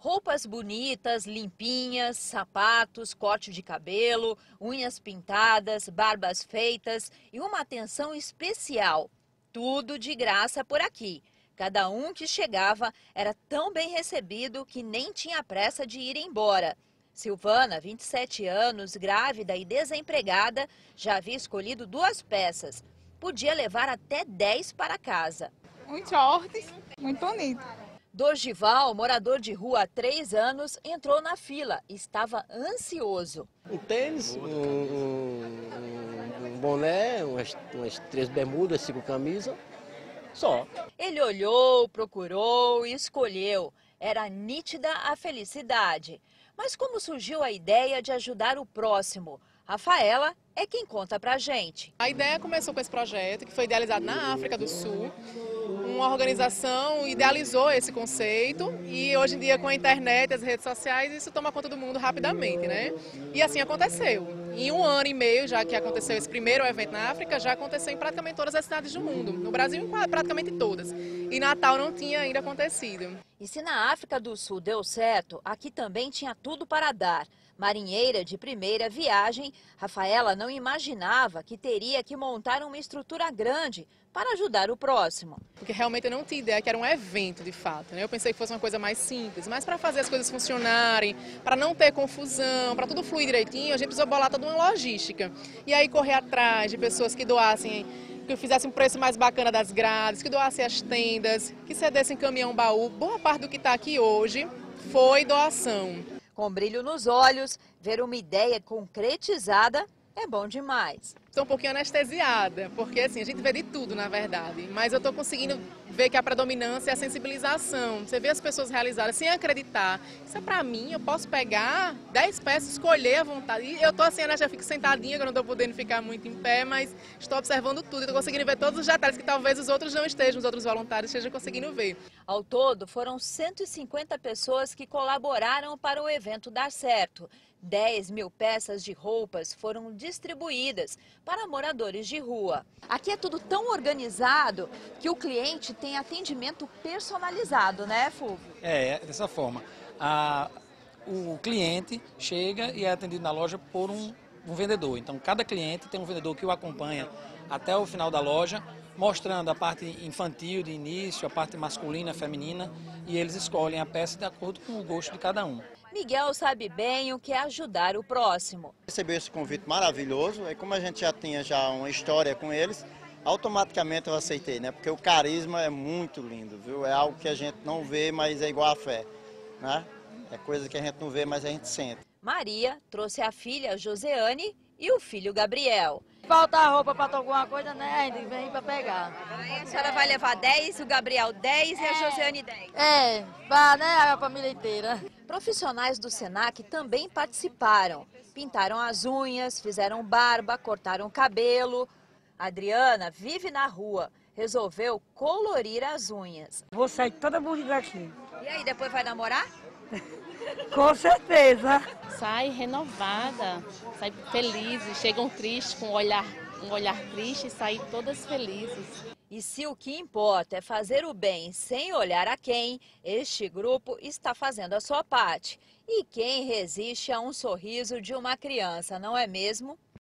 Roupas bonitas, limpinhas, sapatos, corte de cabelo, unhas pintadas, barbas feitas e uma atenção especial. Tudo de graça por aqui. Cada um que chegava era tão bem recebido que nem tinha pressa de ir embora. Silvana, 27 anos, grávida e desempregada, já havia escolhido duas peças. Podia levar até 10 para casa. Um shorts, muito bonito. Dorgival, morador de rua há três anos, entrou na fila e estava ansioso. Um tênis, um, um, um boné, umas, umas três bermudas, cinco camisas, só. Ele olhou, procurou e escolheu. Era nítida a felicidade. Mas como surgiu a ideia de ajudar o próximo? Rafaela é quem conta pra gente. A ideia começou com esse projeto, que foi idealizado na África do Sul. Uma organização idealizou esse conceito e hoje em dia com a internet, as redes sociais, isso toma conta do mundo rapidamente, né? E assim aconteceu. Em um ano e meio, já que aconteceu esse primeiro evento na África, já aconteceu em praticamente todas as cidades do mundo. No Brasil, praticamente todas. E Natal não tinha ainda acontecido. E se na África do Sul deu certo, aqui também tinha tudo para dar. Marinheira de primeira viagem, Rafaela não imaginava que teria que montar uma estrutura grande para ajudar o próximo. Porque realmente eu não tinha ideia que era um evento de fato. Né? Eu pensei que fosse uma coisa mais simples, mas para fazer as coisas funcionarem, para não ter confusão, para tudo fluir direitinho, a gente precisou bolar toda uma logística. E aí correr atrás de pessoas que doassem que fizessem um preço mais bacana das grades, que doassem as tendas, que cedessem caminhão baú. Boa parte do que está aqui hoje foi doação. Com brilho nos olhos, ver uma ideia concretizada é bom demais. Estou um pouquinho anestesiada, porque assim, a gente vê de tudo, na verdade. Mas eu estou conseguindo ver que a predominância é a sensibilização. Você vê as pessoas realizadas sem acreditar. Isso é para mim, eu posso pegar 10 peças, escolher à vontade. E eu estou assim, né, já fico sentadinha, que eu não estou podendo ficar muito em pé, mas estou observando tudo. Estou conseguindo ver todos os detalhes que talvez os outros não estejam, os outros voluntários estejam conseguindo ver. Ao todo, foram 150 pessoas que colaboraram para o evento dar certo. 10 mil peças de roupas foram distribuídas para moradores de rua. Aqui é tudo tão organizado que o cliente tem atendimento personalizado, né, Fulvio? É, é dessa forma. A, o cliente chega e é atendido na loja por um, um vendedor. Então, cada cliente tem um vendedor que o acompanha até o final da loja, mostrando a parte infantil de início, a parte masculina, feminina, e eles escolhem a peça de acordo com o gosto de cada um. Miguel sabe bem o que é ajudar o próximo. Recebeu esse convite maravilhoso, e como a gente já tinha já uma história com eles, automaticamente eu aceitei, né? Porque o carisma é muito lindo, viu? É algo que a gente não vê, mas é igual a fé, né? É coisa que a gente não vê, mas a gente sente. Maria trouxe a filha Joseane e o filho Gabriel. Falta roupa para alguma coisa, né? A gente vem para pegar. Aí a senhora vai levar 10, o Gabriel 10 é. e a é. Josiane 10. É, para né, a família inteira. Profissionais do SENAC também participaram. Pintaram as unhas, fizeram barba, cortaram cabelo. A Adriana vive na rua, resolveu colorir as unhas. Vou sair toda bonita daqui. E aí, depois vai namorar? Com certeza. Sai renovada, sai feliz, chegam tristes com um olhar, um olhar triste e saem todas felizes. E se o que importa é fazer o bem sem olhar a quem, este grupo está fazendo a sua parte. E quem resiste a um sorriso de uma criança, não é mesmo?